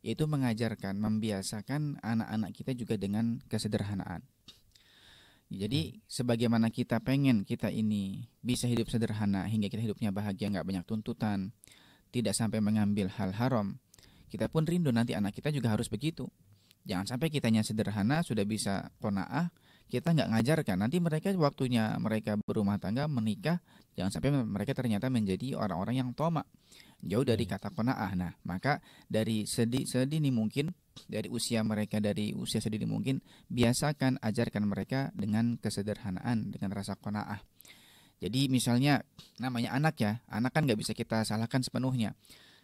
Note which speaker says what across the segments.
Speaker 1: yaitu mengajarkan, membiasakan anak-anak kita juga dengan kesederhanaan. Jadi hmm. sebagaimana kita pengen kita ini bisa hidup sederhana hingga kita hidupnya bahagia nggak banyak tuntutan, tidak sampai mengambil hal haram, kita pun rindu nanti anak kita juga harus begitu. Jangan sampai kitanya sederhana sudah bisa konaah, kita nggak ngajarkan. Nanti mereka waktunya mereka berumah tangga menikah, jangan sampai mereka ternyata menjadi orang-orang yang tomak jauh dari hmm. kata konaah. Nah, maka dari sedih sedini mungkin dari usia mereka dari usia sedini mungkin biasakan ajarkan mereka dengan kesederhanaan dengan rasa konaah. Jadi misalnya namanya anak ya, anak kan nggak bisa kita salahkan sepenuhnya.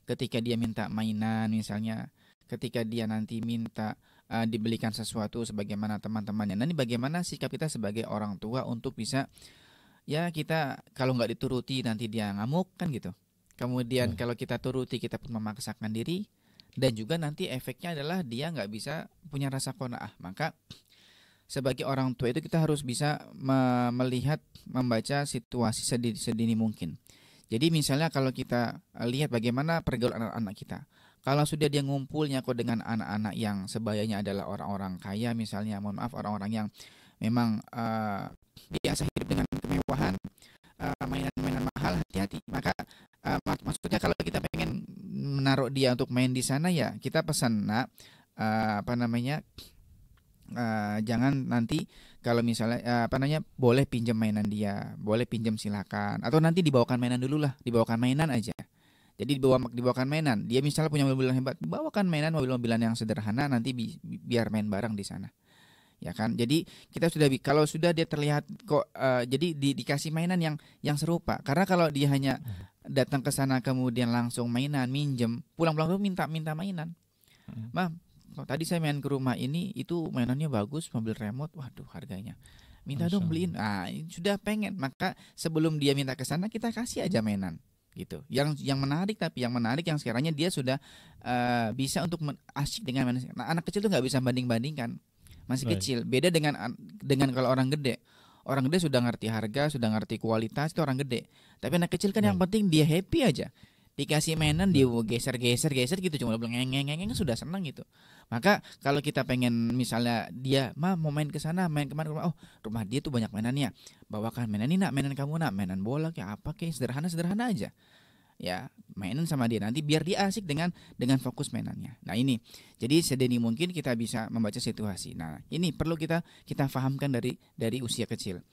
Speaker 1: Ketika dia minta mainan misalnya, ketika dia nanti minta uh, dibelikan sesuatu sebagaimana teman-temannya. Nanti bagaimana sikap kita sebagai orang tua untuk bisa ya kita kalau nggak dituruti nanti dia ngamuk kan gitu. Kemudian hmm. kalau kita turuti kita pun memaksakan diri dan juga nanti efeknya adalah dia nggak bisa punya rasa kona'ah. Maka sebagai orang tua itu kita harus bisa me melihat membaca situasi sedini, sedini mungkin. Jadi misalnya kalau kita lihat bagaimana pergaulan anak-anak kita. Kalau sudah dia ngumpulnya kok dengan anak-anak yang sebayanya adalah orang-orang kaya misalnya, mohon maaf orang-orang yang memang uh, biasa hidup dengan kemewahan, uh, mainan-mainan mahal, hati-hati. Maka kalau kita pengen menaruh dia untuk main di sana ya kita pesan nak uh, apa namanya uh, jangan nanti kalau misalnya uh, apa namanya boleh pinjam mainan dia, boleh pinjam silakan atau nanti dibawakan mainan dulu lah, dibawakan mainan aja. Jadi dibawa dibawakan mainan. Dia misalnya punya mobil-mobilan hebat, bawakan mainan mobil-mobilan yang sederhana nanti bi biar main bareng di sana. Ya kan? Jadi kita sudah kalau sudah dia terlihat kok uh, jadi di, dikasih mainan yang yang serupa. Karena kalau dia hanya datang ke sana kemudian langsung mainan, minjem, pulang-pulang tuh minta minta mainan. Hmm. Mah, tadi saya main ke rumah ini itu mainannya bagus, mobil remote, waduh harganya. Minta Masya dong beliin. Ah, sudah pengen. Maka sebelum dia minta ke sana kita kasih aja mainan gitu. Yang yang menarik tapi yang menarik yang sekarangnya dia sudah uh, bisa untuk asik dengan manusia. Nah, anak kecil tuh nggak bisa banding-bandingkan. Masih Baik. kecil. Beda dengan dengan kalau orang gede. Orang gede sudah ngerti harga, sudah ngerti kualitas itu orang gede. Tapi anak kecil kan Baik. yang penting dia happy aja. Dikasih mainan dia geser geser geser gitu cuma bilang ngeng ngeng ngeng sudah senang gitu. Maka kalau kita pengen misalnya dia mah mau main ke sana main ke mana rumah oh rumah dia tuh banyak mainannya. Bawakan mainan ini nak mainan kamu nak mainan bola kayak apa kayak sederhana sederhana aja. Ya mainan sama dia. Nanti biar dia asik dengan dengan fokus mainannya. Nah ini. Jadi sedini mungkin kita bisa membaca situasi. Nah ini perlu kita kita fahamkan dari dari usia kecil